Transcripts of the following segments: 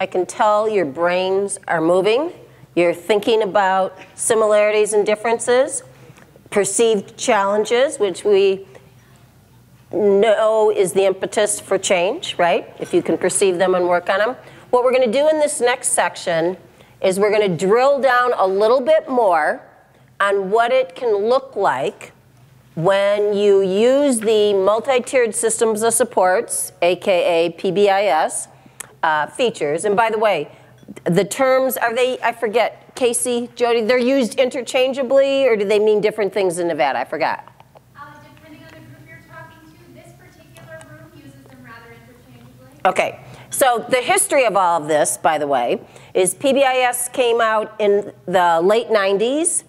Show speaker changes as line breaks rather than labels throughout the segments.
I can tell your brains are moving. You're thinking about similarities and differences, perceived challenges, which we know is the impetus for change, right? If you can perceive them and work on them. What we're going to do in this next section is we're going to drill down a little bit more on what it can look like when you use the multi-tiered systems of supports, aka PBIS, uh, features. And by the way, the terms, are they, I forget, Casey, Jody, they're used interchangeably or do they mean different things in Nevada? I forgot.
Uh, depending on the group you're talking to, this particular group uses them rather interchangeably.
Okay, so the history of all of this, by the way, is PBIS came out in the late 90s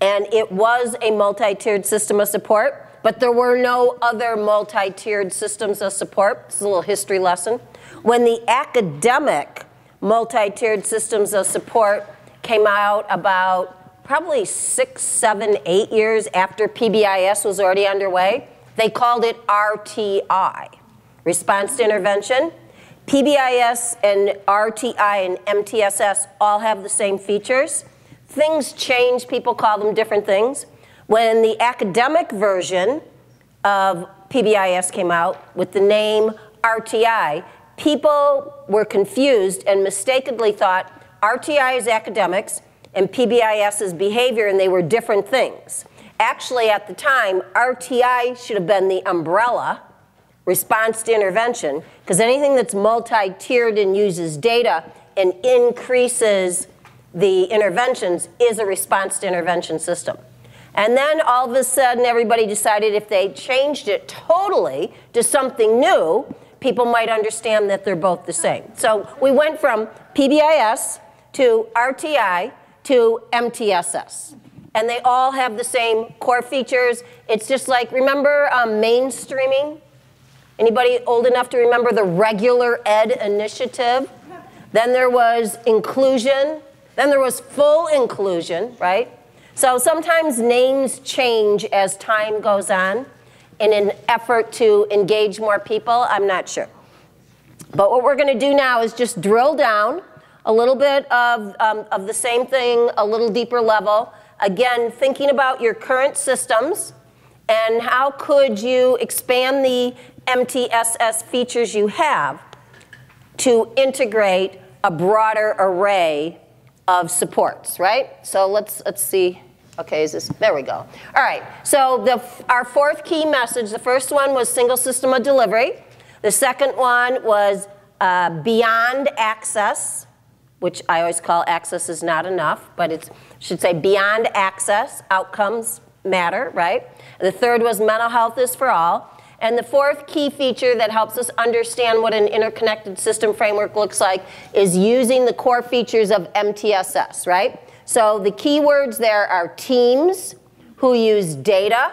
and it was a multi-tiered system of support, but there were no other multi-tiered systems of support. This is a little history lesson. When the academic multi-tiered systems of support came out about probably six, seven, eight years after PBIS was already underway, they called it RTI, Response to Intervention. PBIS and RTI and MTSS all have the same features. Things change, people call them different things. When the academic version of PBIS came out with the name RTI, people were confused and mistakenly thought RTI is academics and PBIS is behavior, and they were different things. Actually, at the time, RTI should have been the umbrella response to intervention, because anything that's multi tiered and uses data and increases the interventions is a response to intervention system. And then all of a sudden, everybody decided if they changed it totally to something new, people might understand that they're both the same. So we went from PBIS to RTI to MTSS. And they all have the same core features. It's just like, remember um, mainstreaming? Anybody old enough to remember the regular ed initiative? Then there was inclusion. Then there was full inclusion, right? So sometimes names change as time goes on in an effort to engage more people. I'm not sure. But what we're going to do now is just drill down a little bit of, um, of the same thing, a little deeper level. Again, thinking about your current systems and how could you expand the MTSS features you have to integrate a broader array of supports, right? So let's, let's see. Okay, is this, there we go. All right, so the, our fourth key message, the first one was single system of delivery. The second one was uh, beyond access, which I always call access is not enough, but it should say beyond access, outcomes matter, right? The third was mental health is for all. And the fourth key feature that helps us understand what an interconnected system framework looks like is using the core features of MTSS, right? So the keywords there are teams who use data,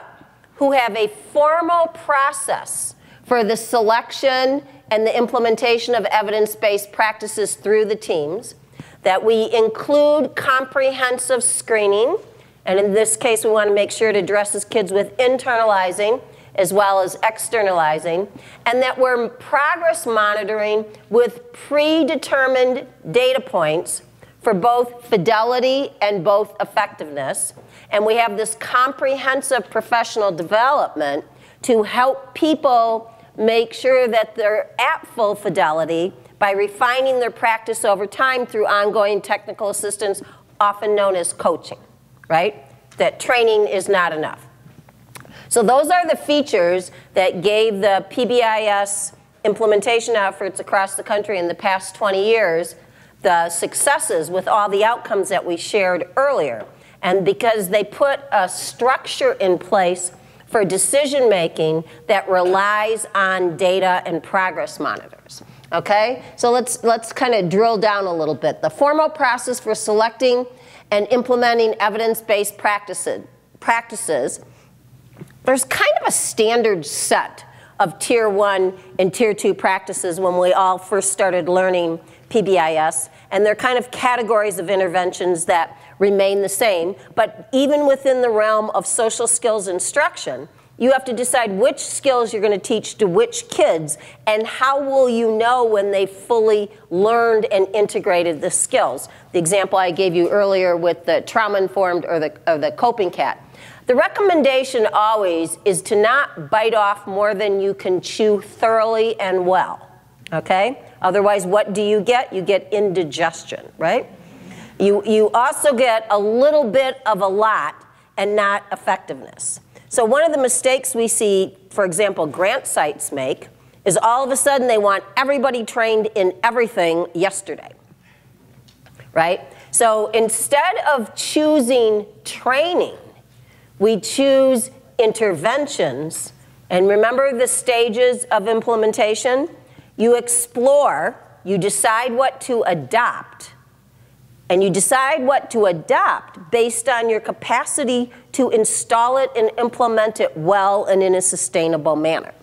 who have a formal process for the selection and the implementation of evidence-based practices through the teams, that we include comprehensive screening, and in this case we want to make sure it addresses kids with internalizing as well as externalizing, and that we're progress monitoring with predetermined data points for both fidelity and both effectiveness. And we have this comprehensive professional development to help people make sure that they're at full fidelity by refining their practice over time through ongoing technical assistance, often known as coaching, right? That training is not enough. So those are the features that gave the PBIS implementation efforts across the country in the past 20 years the successes with all the outcomes that we shared earlier. And because they put a structure in place for decision making that relies on data and progress monitors. Okay? So let's, let's kind of drill down a little bit. The formal process for selecting and implementing evidence based practices, practices, there's kind of a standard set of tier one and tier two practices when we all first started learning PBIS, and they're kind of categories of interventions that remain the same. But even within the realm of social skills instruction, You have to decide which skills you're going to teach to which kids, and how will you know when they fully learned and integrated the skills? The example I gave you earlier with the trauma informed or the, or the coping cat. The recommendation always is to not bite off more than you can chew thoroughly and well. Okay? Otherwise, what do you get? You get indigestion, right? You, you also get a little bit of a lot and not effectiveness. So one of the mistakes we see, for example, grant sites make is all of a sudden they want everybody trained in everything yesterday. Right? So instead of choosing training, we choose interventions. And remember the stages of implementation? You explore, you decide what to adopt, and you decide what to adopt based on your capacity to install it and implement it well and in a sustainable manner.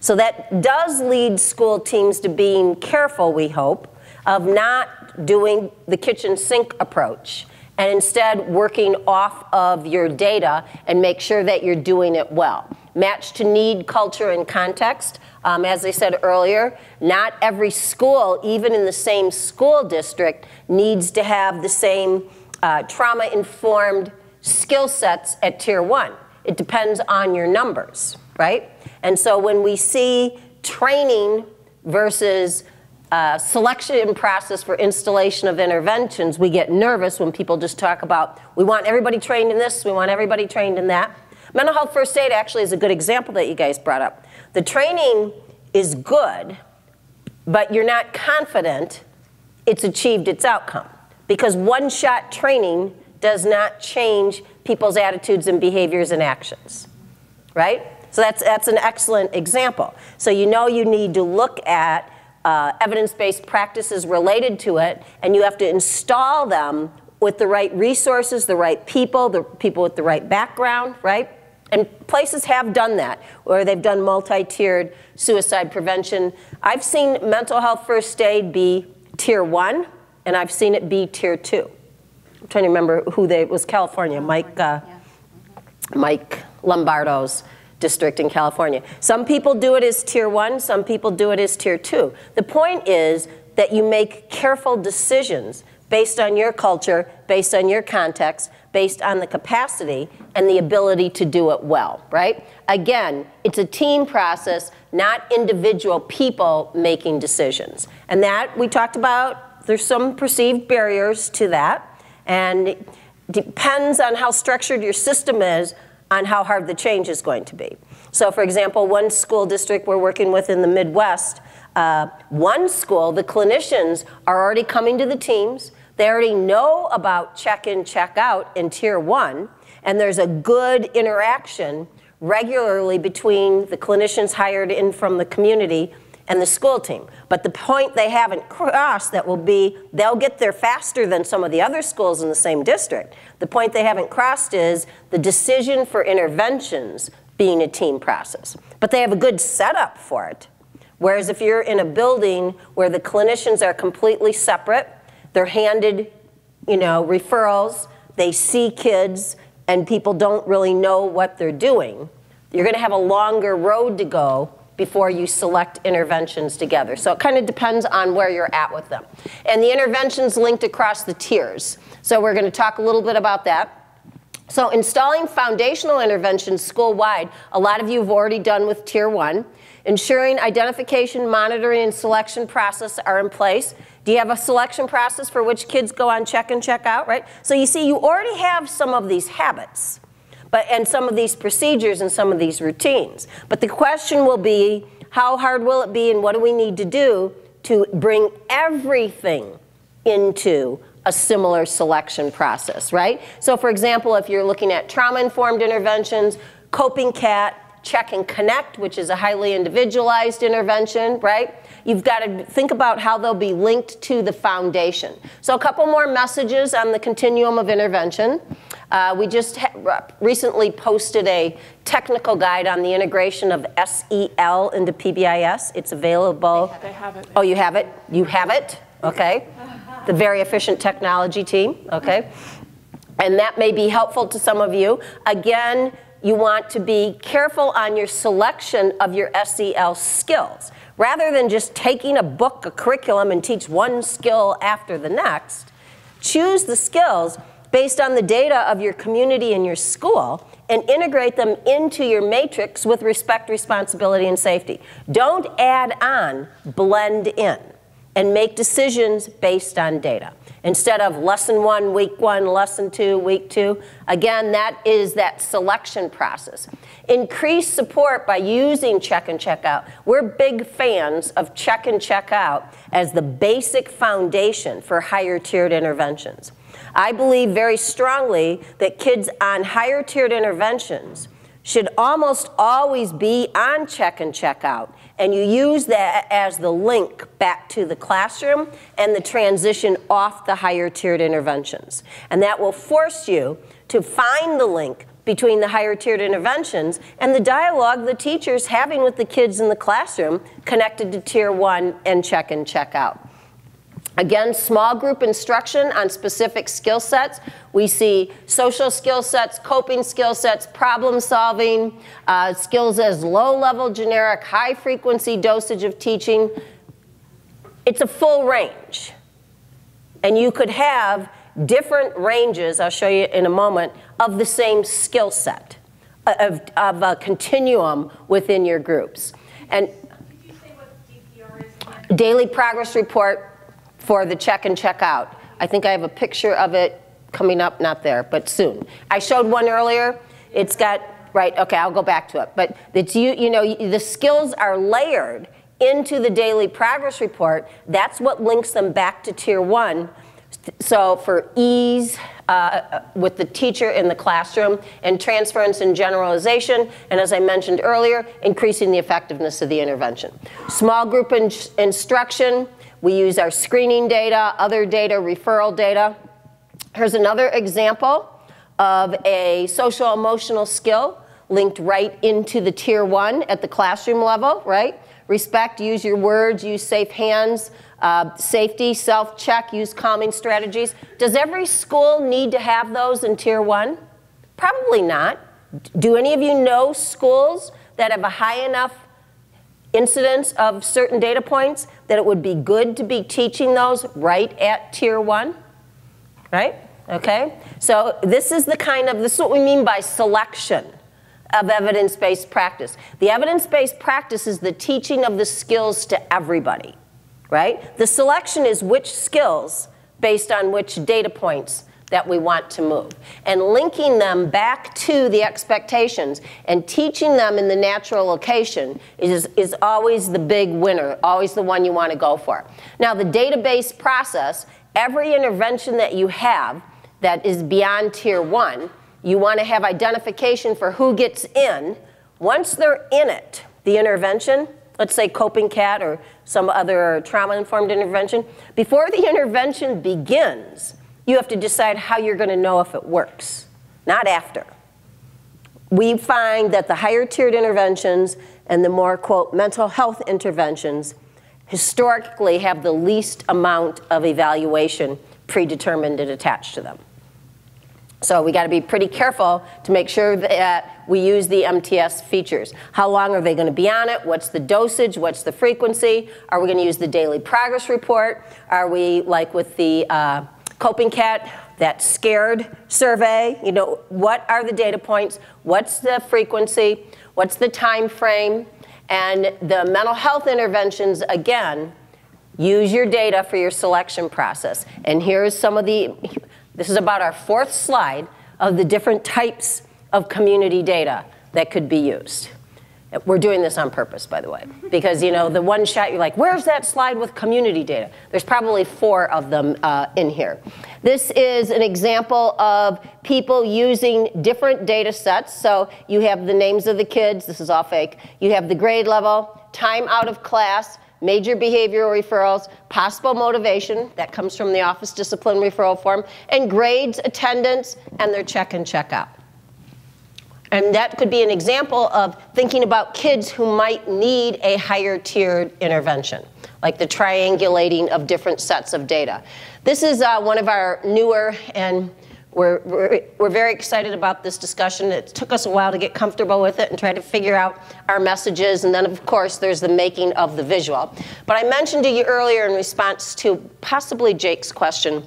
So that does lead school teams to being careful, we hope, of not doing the kitchen sink approach and instead working off of your data and make sure that you're doing it well. Match to need, culture, and context. Um, as I said earlier, not every school, even in the same school district, needs to have the same uh, trauma informed skill sets at tier one. It depends on your numbers, right? And so when we see training versus uh, selection process for installation of interventions, we get nervous when people just talk about, we want everybody trained in this, we want everybody trained in that. Mental health first aid actually is a good example that you guys brought up. The training is good, but you're not confident it's achieved its outcome because one shot training does not change people's attitudes and behaviors and actions, right? So that's, that's an excellent example. So you know you need to look at uh, evidence-based practices related to it, and you have to install them with the right resources, the right people, the people with the right background, right? And places have done that, where they've done multi-tiered suicide prevention. I've seen mental health first aid be tier one, and I've seen it be tier two. I'm trying to remember who they, it was California, Mike, uh, Mike Lombardo's district in California. Some people do it as tier one, some people do it as tier two. The point is that you make careful decisions based on your culture, based on your context, based on the capacity and the ability to do it well, right? Again, it's a team process, not individual people making decisions. And that we talked about, there's some perceived barriers to that. And depends on how structured your system is on how hard the change is going to be. So for example, one school district we're working with in the Midwest, uh, one school, the clinicians are already coming to the teams, they already know about check in, check out in tier one, and there's a good interaction regularly between the clinicians hired in from the community and the school team. But the point they haven't crossed that will be they'll get there faster than some of the other schools in the same district. The point they haven't crossed is the decision for interventions being a team process. But they have a good setup for it. Whereas if you're in a building where the clinicians are completely separate, they're handed, you know, referrals, they see kids, and people don't really know what they're doing. You're going to have a longer road to go before you select interventions together. So it kind of depends on where you're at with them. And the interventions linked across the tiers. So we're going to talk a little bit about that. So installing foundational interventions school-wide, a lot of you have already done with Tier 1. Ensuring identification, monitoring, and selection process are in place. Do you have a selection process for which kids go on check and check out, right? So you see, you already have some of these habits but, and some of these procedures and some of these routines. But the question will be, how hard will it be and what do we need to do to bring everything into a similar selection process, right? So for example, if you're looking at trauma-informed interventions, coping cat, check and connect, which is a highly individualized intervention, right? You've got to think about how they'll be linked to the foundation. So a couple more messages on the continuum of intervention. Uh, we just recently posted a technical guide on the integration of SEL into PBIS. It's available.
They have it.
Oh, you have it? You have it? Okay. The very efficient technology team, okay? And that may be helpful to some of you. Again, you want to be careful on your selection of your SEL skills. Rather than just taking a book, a curriculum, and teach one skill after the next, choose the skills based on the data of your community and your school and integrate them into your matrix with respect, responsibility, and safety. Don't add on, blend in, and make decisions based on data. Instead of lesson one, week one, lesson two, week two, again, that is that selection process. Increase support by using check and check out. We're big fans of check and check out as the basic foundation for higher tiered interventions. I believe very strongly that kids on higher tiered interventions should almost always be on check and check out. And you use that as the link back to the classroom and the transition off the higher tiered interventions. And that will force you to find the link between the higher tiered interventions and the dialogue the teacher's having with the kids in the classroom connected to tier one and check and check out. Again, small group instruction on specific skill sets. We see social skill sets, coping skill sets, problem solving, uh, skills as low level, generic, high frequency dosage of teaching. It's a full range. And you could have different ranges, I'll show you in a moment, of the same skill set, uh, of, of a continuum within your groups. And daily progress report for the check and check out. I think I have a picture of it coming up, not there, but soon. I showed one earlier. It's got, right, okay, I'll go back to it. But it's you, you know, the skills are layered into the daily progress report. That's what links them back to tier one. So for ease uh, with the teacher in the classroom and transference and generalization, and as I mentioned earlier, increasing the effectiveness of the intervention. Small group in instruction, we use our screening data, other data, referral data. Here's another example of a social emotional skill linked right into the tier one at the classroom level, right? Respect, use your words, use safe hands, uh, safety, self check, use calming strategies. Does every school need to have those in tier one? Probably not. Do any of you know schools that have a high enough incidence of certain data points, that it would be good to be teaching those right at tier one, right? Okay? So this is the kind of, this is what we mean by selection of evidence-based practice. The evidence-based practice is the teaching of the skills to everybody, right? The selection is which skills based on which data points that we want to move. And linking them back to the expectations and teaching them in the natural location is, is always the big winner, always the one you want to go for. Now, the database process, every intervention that you have that is beyond tier one, you want to have identification for who gets in. Once they're in it, the intervention, let's say coping cat or some other trauma informed intervention, before the intervention begins, you have to decide how you're going to know if it works, not after. We find that the higher tiered interventions and the more, quote, mental health interventions historically have the least amount of evaluation predetermined and attached to them. So we got to be pretty careful to make sure that we use the MTS features. How long are they going to be on it? What's the dosage? What's the frequency? Are we going to use the daily progress report? Are we like with the uh, Coping Cat, that SCARED survey, you know, what are the data points? What's the frequency? What's the time frame? And the mental health interventions, again, use your data for your selection process. And here's some of the, this is about our fourth slide of the different types of community data that could be used. We're doing this on purpose, by the way, because you know the one shot you're like, where's that slide with community data? There's probably four of them uh, in here. This is an example of people using different data sets. So you have the names of the kids. This is all fake. You have the grade level, time out of class, major behavioral referrals, possible motivation, that comes from the office discipline referral form, and grades, attendance, and their check-in, check out. And that could be an example of thinking about kids who might need a higher tiered intervention, like the triangulating of different sets of data. This is uh, one of our newer and We're, we're, we're very excited about this discussion. It took us a while to get comfortable with it and try to figure out our messages. And then, of course, there's the making of the visual. But I mentioned to you earlier in response to possibly Jake's question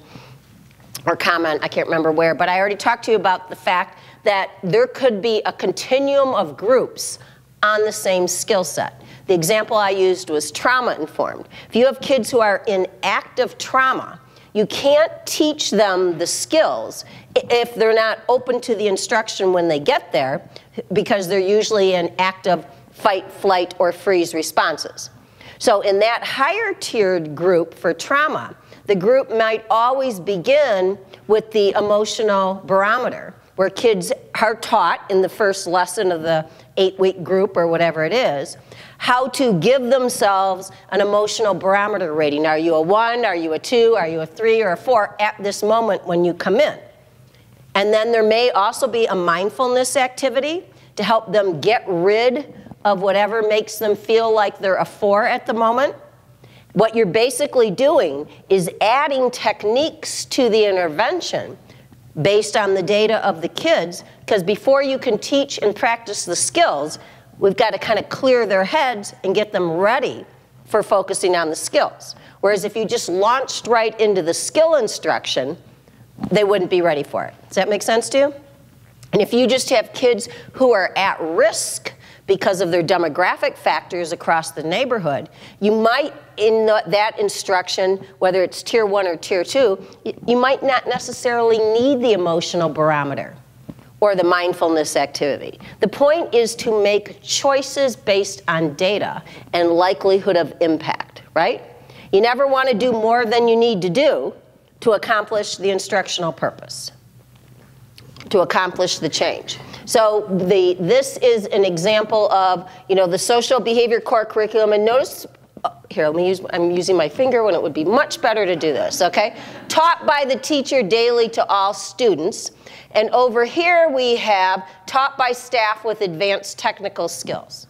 or comment, I can't remember where, but I already talked to you about the fact that there could be a continuum of groups on the same skill set. The example I used was trauma informed. If you have kids who are in active trauma, you can't teach them the skills if they're not open to the instruction when they get there because they're usually in active fight, flight, or freeze responses. So in that higher tiered group for trauma, the group might always begin with the emotional barometer, where kids are taught in the first lesson of the eight week group or whatever it is how to give themselves an emotional barometer rating. Are you a one? Are you a two? Are you a three or a four at this moment when you come in? And then there may also be a mindfulness activity to help them get rid of whatever makes them feel like they're a four at the moment. What you're basically doing is adding techniques to the intervention based on the data of the kids, because before you can teach and practice the skills, We've got to kind of clear their heads and get them ready for focusing on the skills. Whereas if you just launched right into the skill instruction, they wouldn't be ready for it. Does that make sense to you? And if you just have kids who are at risk because of their demographic factors across the neighborhood, you might, in the, that instruction, whether it's tier one or tier two, you might not necessarily need the emotional barometer or the mindfulness activity. The point is to make choices based on data and likelihood of impact, right? You never want to do more than you need to do to accomplish the instructional purpose, to accomplish the change. So the, this is an example of, you know, the social behavior core curriculum. And notice, here, let me use, I'm using my finger when it would be much better to do this, okay? Taught by the teacher daily to all students. And over here we have taught by staff with advanced technical skills.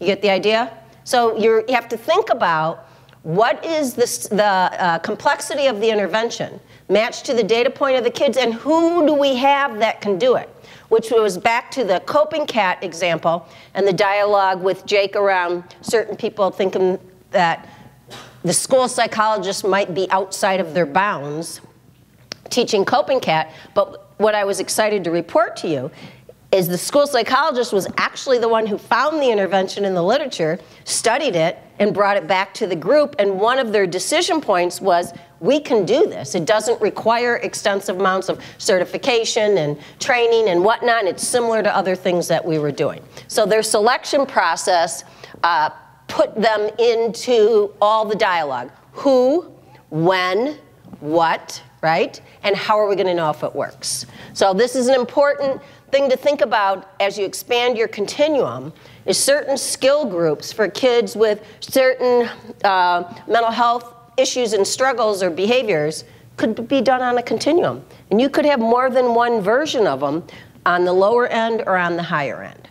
You get the idea? So you have to think about what is this, the uh, complexity of the intervention matched to the data point of the kids and who do we have that can do it? Which was back to the coping cat example and the dialogue with Jake around certain people thinking that the school psychologist might be outside of their bounds teaching coping cat, but what I was excited to report to you is the school psychologist was actually the one who found the intervention in the literature, studied it, and brought it back to the group. And one of their decision points was we can do this. It doesn't require extensive amounts of certification and training and whatnot. It's similar to other things that we were doing. So their selection process uh, put them into all the dialogue who, when, what, right? And how are we going to know if it works? So this is an important thing to think about as you expand your continuum is certain skill groups for kids with certain uh, mental health issues and struggles or behaviors could be done on a continuum. And you could have more than one version of them on the lower end or on the higher end.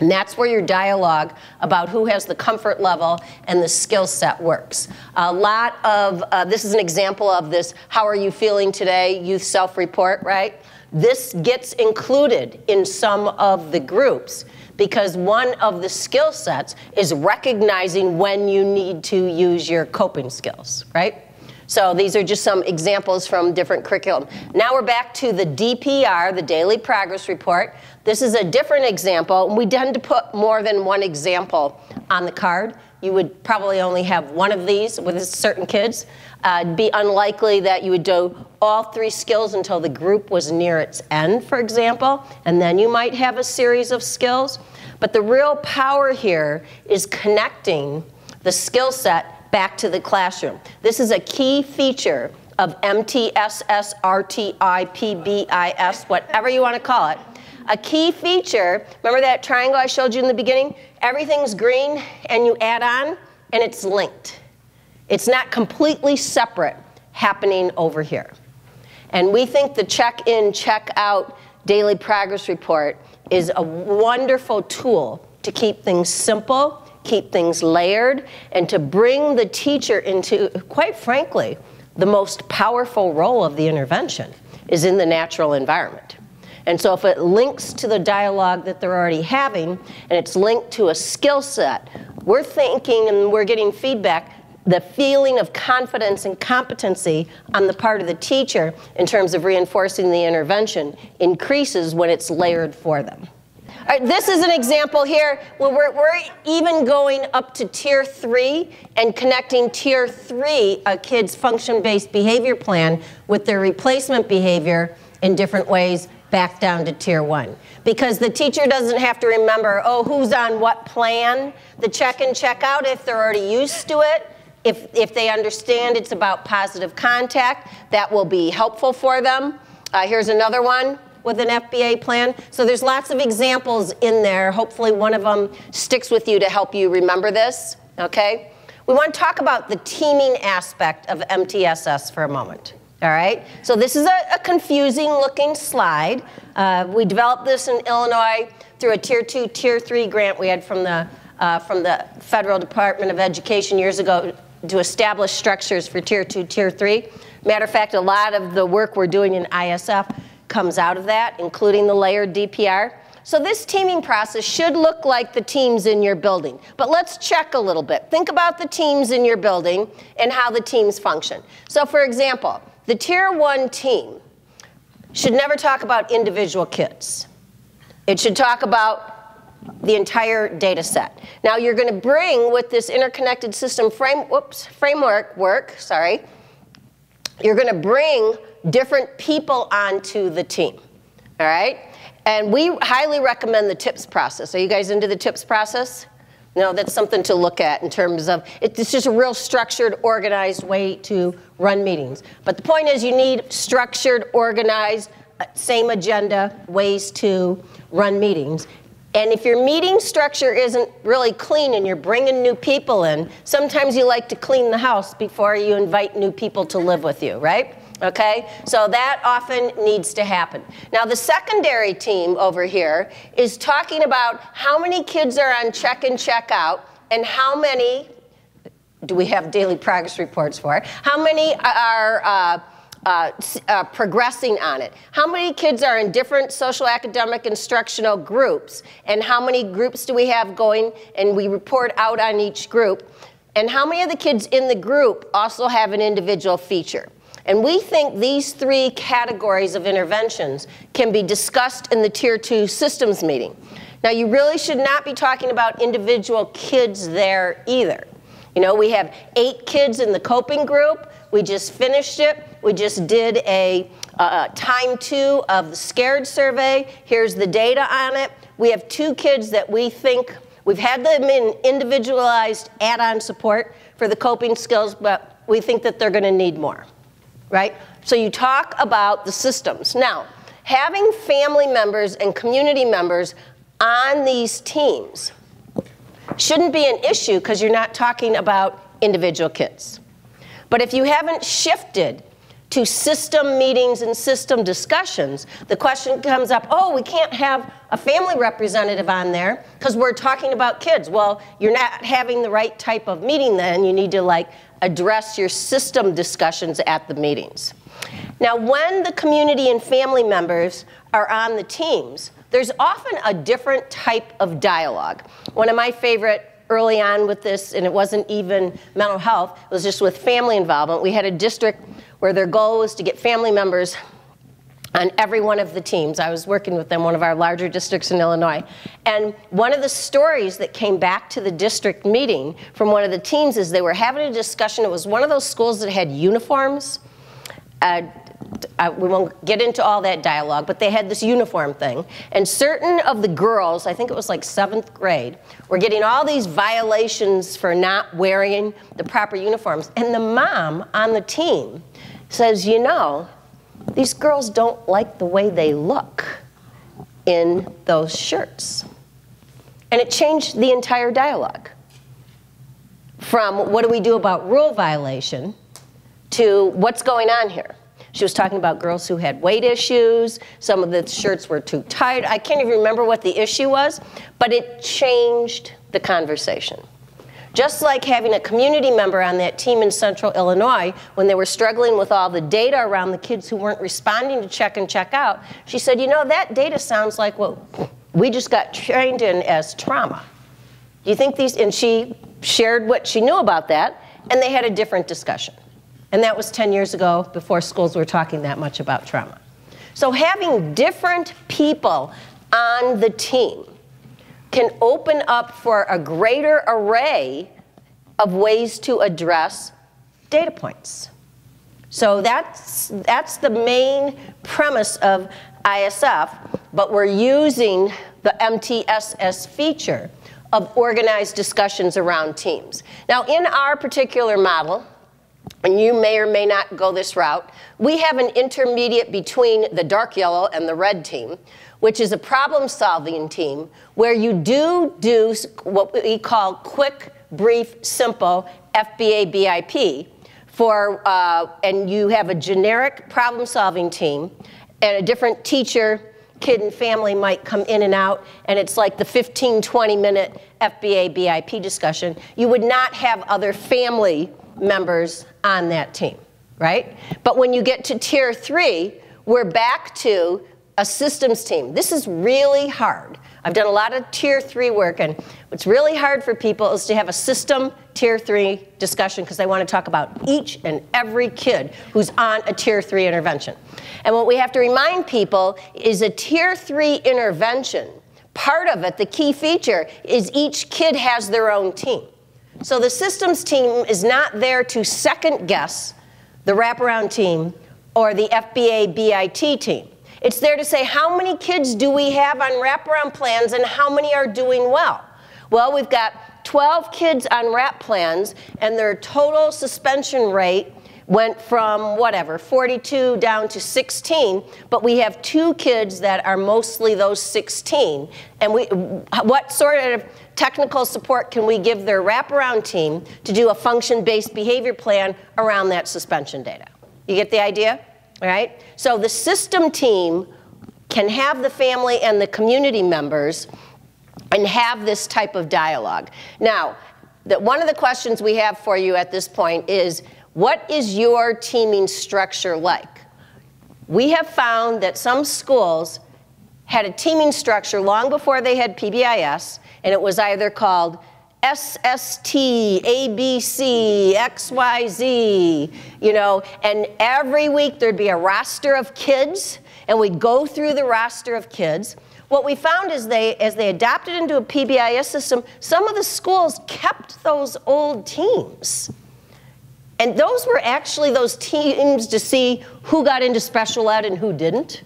And that's where your dialogue about who has the comfort level and the skill set works. A lot of, uh, this is an example of this, how are you feeling today, youth self-report, right? This gets included in some of the groups because one of the skill sets is recognizing when you need to use your coping skills, right? So these are just some examples from different curriculum. Now we're back to the DPR, the Daily Progress Report. This is a different example. We tend to put more than one example on the card. You would probably only have one of these with certain kids. Uh, it'd be unlikely that you would do all three skills until the group was near its end, for example, and then you might have a series of skills. But the real power here is connecting the skill set back to the classroom. This is a key feature of MTSS, RTI, PBIS, whatever you want to call it, a key feature, remember that triangle I showed you in the beginning? Everything's green and you add on and it's linked. It's not completely separate happening over here. And we think the check in, check out daily progress report is a wonderful tool to keep things simple, keep things layered, and to bring the teacher into, quite frankly, the most powerful role of the intervention is in the natural environment. And so if it links to the dialogue that they're already having and it's linked to a skill set, we're thinking and we're getting feedback the feeling of confidence and competency on the part of the teacher in terms of reinforcing the intervention increases when it's layered for them. Right, this is an example here where we're, we're even going up to tier three and connecting tier three, a kid's function-based behavior plan, with their replacement behavior in different ways back down to tier one. Because the teacher doesn't have to remember, oh, who's on what plan, the check in, check out if they're already used to it. If, if they understand it's about positive contact, that will be helpful for them. Uh, here's another one with an FBA plan. So there's lots of examples in there. Hopefully one of them sticks with you to help you remember this, okay? We want to talk about the teaming aspect of MTSS for a moment. All right, so this is a, a confusing looking slide. Uh, we developed this in Illinois through a tier two, tier three grant we had from the, uh, from the Federal Department of Education years ago to establish structures for tier two, tier three. Matter of fact, a lot of the work we're doing in ISF comes out of that, including the layered DPR. So this teaming process should look like the teams in your building. But let's check a little bit. Think about the teams in your building and how the teams function. So for example, the tier one team should never talk about individual kits. It should talk about the entire data set. Now you're going to bring with this interconnected system frame, whoops, framework work, sorry, you're going to bring different people onto the team, all right? And we highly recommend the TIPS process. Are you guys into the TIPS process? No, that's something to look at in terms of, it's just a real structured, organized way to run meetings. But the point is you need structured, organized, uh, same agenda ways to run meetings. And if your meeting structure isn't really clean and you're bringing new people in, sometimes you like to clean the house before you invite new people to live with you, right? Okay, so that often needs to happen. Now, the secondary team over here is talking about how many kids are on check and check out and how many do we have daily progress reports for, how many are. Uh, uh, uh, progressing on it. How many kids are in different social academic instructional groups? And how many groups do we have going? And we report out on each group. And how many of the kids in the group also have an individual feature? And we think these three categories of interventions can be discussed in the Tier 2 systems meeting. Now, you really should not be talking about individual kids there either. You know, we have eight kids in the coping group. We just finished it. We just did a uh, time two of the SCARED survey. Here's the data on it. We have two kids that we think, we've had them in individualized add-on support for the coping skills, but we think that they're gonna need more, right? So you talk about the systems. Now, having family members and community members on these teams shouldn't be an issue because you're not talking about individual kids. But if you haven't shifted to system meetings and system discussions, the question comes up, oh, we can't have a family representative on there because we're talking about kids. Well, you're not having the right type of meeting then. You need to like address your system discussions at the meetings. Now, when the community and family members are on the teams, there's often a different type of dialogue. One of my favorite early on with this, and it wasn't even mental health, it was just with family involvement. We had a district where their goal was to get family members on every one of the teams. I was working with them, one of our larger districts in Illinois. And one of the stories that came back to the district meeting from one of the teams is they were having a discussion. It was one of those schools that had uniforms. Uh, uh, we won't get into all that dialogue, but they had this uniform thing. And certain of the girls, I think it was like seventh grade, were getting all these violations for not wearing the proper uniforms. And the mom on the team says, you know, these girls don't like the way they look in those shirts. And it changed the entire dialogue from what do we do about rule violation to what's going on here. She was talking about girls who had weight issues. Some of the shirts were too tight. I can't even remember what the issue was, but it changed the conversation. Just like having a community member on that team in central Illinois when they were struggling with all the data around the kids who weren't responding to check and check out, she said, You know, that data sounds like what we just got trained in as trauma. Do you think these, and she shared what she knew about that, and they had a different discussion. And that was 10 years ago before schools were talking that much about trauma. So having different people on the team can open up for a greater array of ways to address data points. So that's, that's the main premise of ISF, but we're using the MTSS feature of organized discussions around teams. Now, in our particular model, and you may or may not go this route, we have an intermediate between the dark yellow and the red team, which is a problem solving team where you do do what we call quick, brief, simple FBA BIP for, uh, and you have a generic problem solving team and a different teacher kid and family might come in and out, and it's like the 15, 20 minute FBA BIP discussion. You would not have other family members on that team, right? But when you get to tier three, we're back to a systems team. This is really hard. I've done a lot of tier three work, and what's really hard for people is to have a system tier three discussion because they want to talk about each and every kid who's on a tier three intervention. And what we have to remind people is a tier three intervention, part of it, the key feature, is each kid has their own team. So the systems team is not there to second guess the wraparound team or the FBA BIP team. It's there to say how many kids do we have on wraparound plans and how many are doing well. Well, we've got 12 kids on wrap plans and their total suspension rate went from whatever, 42 down to 16, but we have two kids that are mostly those 16. And we, what sort of technical support can we give their wraparound team to do a function-based behavior plan around that suspension data? You get the idea? Right? So the system team can have the family and the community members and have this type of dialogue. Now, the, one of the questions we have for you at this point is, what is your teaming structure like? We have found that some schools had a teaming structure long before they had PBIS, and it was either called SST, ABC, XYZ, you know, and every week there'd be a roster of kids, and we'd go through the roster of kids. What we found is they, as they adapted into a PBIS system, some of the schools kept those old teams. And those were actually those teams to see who got into special ed and who didn't.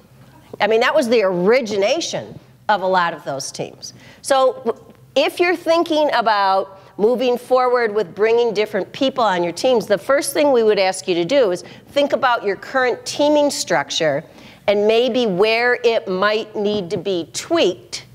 I mean, that was the origination of a lot of those teams. So if you're thinking about moving forward with bringing different people on your teams, the first thing we would ask you to do is think about your current teaming structure and maybe where it might need to be tweaked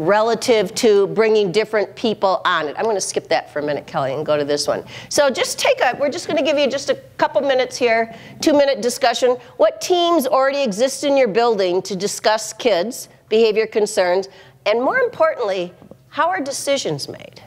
relative to bringing different people on it. I'm going to skip that for a minute, Kelly, and go to this one. So just take a, we're just going to give you just a couple minutes here, two minute discussion. What teams already exist in your building to discuss kids, behavior concerns? And more importantly, how are decisions made?